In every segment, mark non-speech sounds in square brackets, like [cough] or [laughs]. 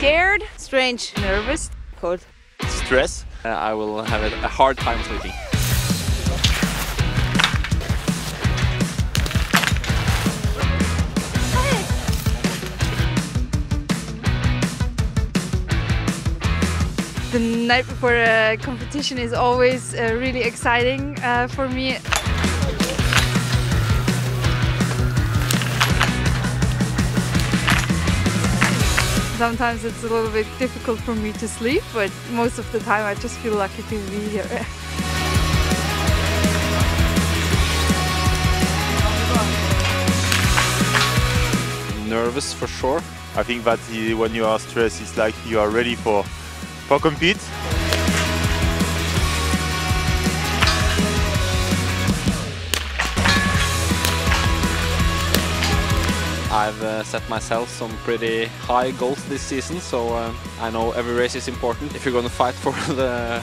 Scared? Strange. Nervous? Cold. Stress. Uh, I will have a hard time sleeping. The night before a competition is always uh, really exciting uh, for me. Sometimes it's a little bit difficult for me to sleep, but most of the time I just feel lucky to be here. Nervous for sure. I think that when you are stressed, it's like you are ready for for compete. I've uh, set myself some pretty high goals this season, so uh, I know every race is important if you're going to fight for [laughs] the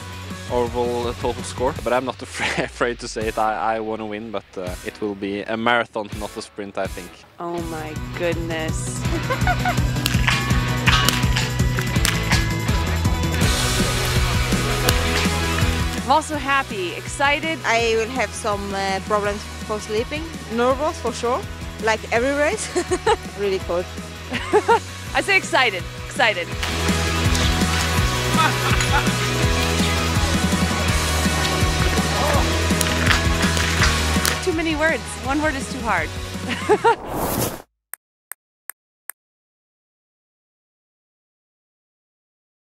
overall total score. But I'm not [laughs] afraid, afraid to say it. I, I want to win, but uh, it will be a marathon, not a sprint, I think. Oh my goodness. [laughs] I'm also happy, excited. I will have some uh, problems for sleeping. Nervous for sure. Like every race. [laughs] really cold. [laughs] I say excited, excited. [laughs] too many words. One word is too hard.